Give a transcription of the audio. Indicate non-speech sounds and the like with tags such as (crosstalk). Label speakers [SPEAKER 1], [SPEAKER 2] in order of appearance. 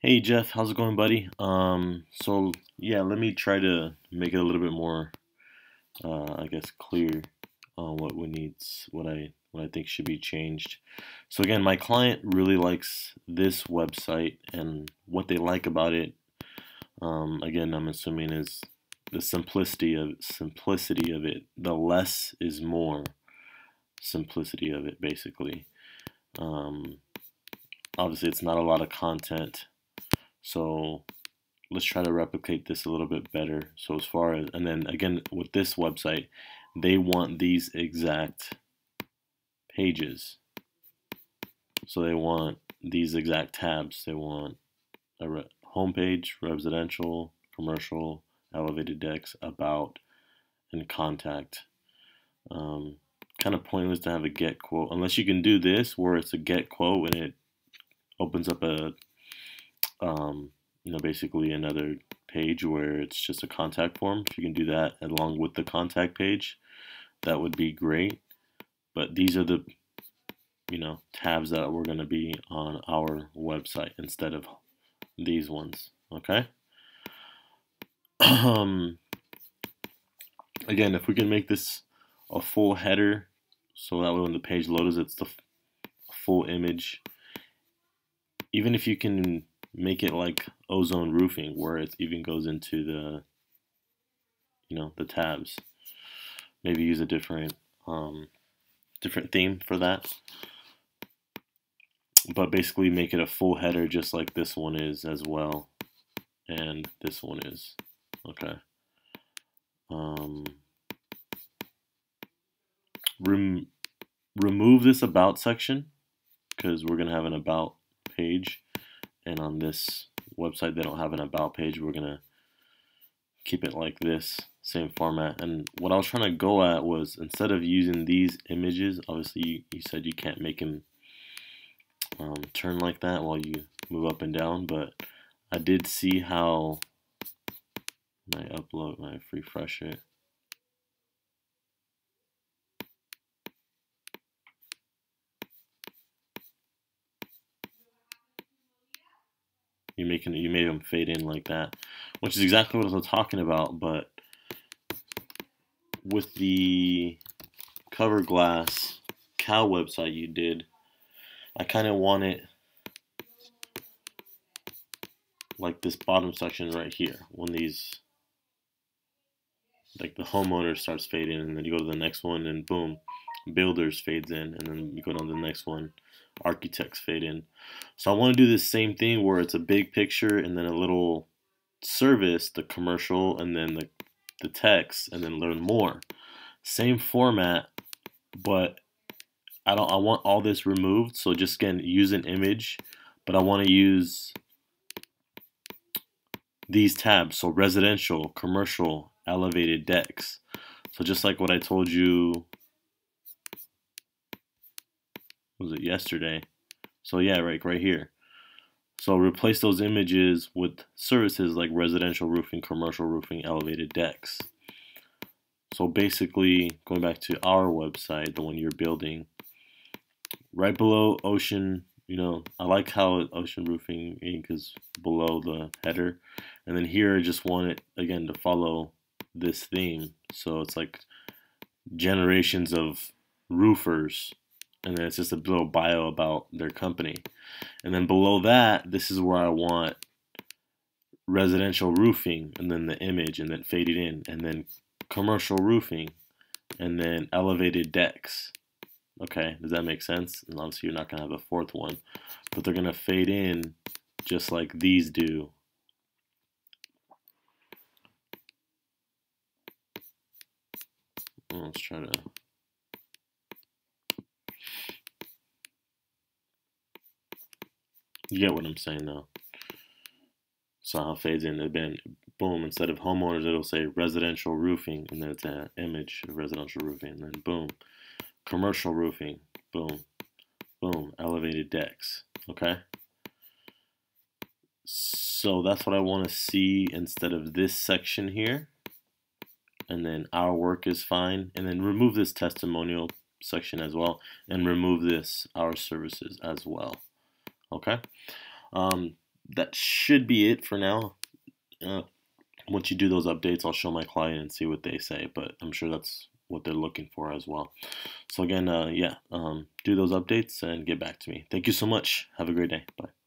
[SPEAKER 1] Hey Jeff, how's it going, buddy? Um, so yeah, let me try to make it a little bit more, uh, I guess, clear on what we needs, what I what I think should be changed. So again, my client really likes this website, and what they like about it, um, again, I'm assuming is the simplicity of simplicity of it. The less is more simplicity of it, basically. Um, obviously, it's not a lot of content so let's try to replicate this a little bit better. So as far as, and then again, with this website, they want these exact pages. So they want these exact tabs. They want a re homepage, residential, commercial, elevated decks, about, and contact. Um, kind of pointless to have a get quote unless you can do this where it's a get quote and it opens up a um, you know, basically another page where it's just a contact form. If you can do that along with the contact page, that would be great. But these are the, you know, tabs that we're going to be on our website instead of these ones. Okay. (clears throat) Um, again, if we can make this a full header, so that way when the page loads, it's the full image. Even if you can make it like ozone roofing where it even goes into the you know the tabs. Maybe use a different um, different theme for that. But basically make it a full header just like this one is as well. And this one is. Okay. Um, rem remove this about section because we're gonna have an about page and on this website they don't have an about page. We're gonna keep it like this same format. And what I was trying to go at was instead of using these images obviously you, you said you can't make them um, turn like that while you move up and down but I did see how I upload when I refresh it you making you made them fade in like that, which is exactly what I was talking about. But with the cover glass cow website you did, I kind of want it like this bottom section right here when these like the homeowner starts fading and then you go to the next one and boom builders fades in and then you go down to the next one architects fade in. So I want to do the same thing where it's a big picture and then a little service, the commercial, and then the, the text, and then learn more. Same format, but I don't. I want all this removed. So just again, use an image, but I want to use these tabs. So residential, commercial, elevated decks. So just like what I told you was it yesterday? So yeah, right, right here. So replace those images with services like residential roofing, commercial roofing, elevated decks. So basically, going back to our website, the one you're building, right below Ocean, you know, I like how Ocean Roofing Inc. is below the header. And then here, I just want it, again, to follow this theme. So it's like generations of roofers and then it's just a little bio about their company. And then below that, this is where I want residential roofing, and then the image, and then faded in, and then commercial roofing, and then elevated decks. Okay, does that make sense? And obviously, you're not going to have a fourth one, but they're going to fade in just like these do. Let's try to You get what I'm saying though. So how it fades in, it been boom, instead of homeowners, it'll say residential roofing, and then it's an image of residential roofing, and then boom, commercial roofing, boom, boom, elevated decks, okay? So that's what I want to see instead of this section here. And then our work is fine. And then remove this testimonial section as well. And remove this our services as well. Okay. Um, that should be it for now. Uh, once you do those updates, I'll show my client and see what they say. But I'm sure that's what they're looking for as well. So again, uh, yeah, um, do those updates and get back to me. Thank you so much. Have a great day. Bye.